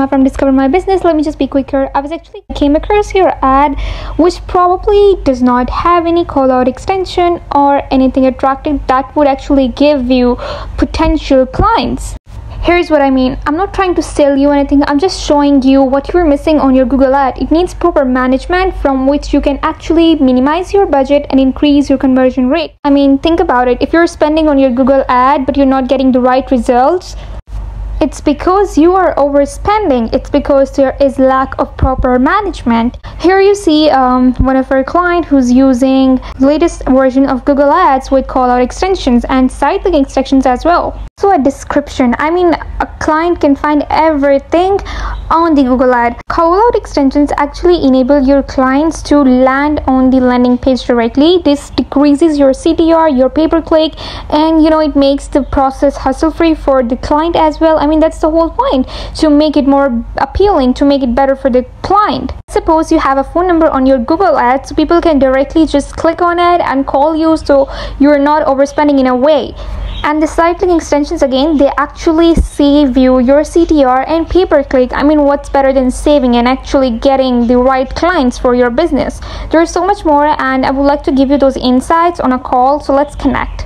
I'm from Discover My Business. Let me just be quicker. I was actually came across your ad, which probably does not have any call out extension or anything attractive that would actually give you potential clients. Here's what I mean. I'm not trying to sell you anything. I'm just showing you what you're missing on your Google ad. It needs proper management from which you can actually minimize your budget and increase your conversion rate. I mean, think about it. If you're spending on your Google ad but you're not getting the right results, it's because you are overspending. It's because there is lack of proper management. Here you see um, one of our client who's using latest version of Google Ads with callout extensions and site link extensions as well. So a description. I mean, a client can find everything on the Google ad. Callout extensions actually enable your clients to land on the landing page directly. This decreases your CTR, your pay per click, and you know it makes the process hassle free for the client as well. I mean, that's the whole point to make it more appealing, to make it better for the client. Suppose you have a phone number on your Google ad, so people can directly just click on it and call you, so you're not overspending in a way and the link extensions again they actually save you your ctr and pay per click i mean what's better than saving and actually getting the right clients for your business? There's so much more and i would like to give you those insights on a call so let's connect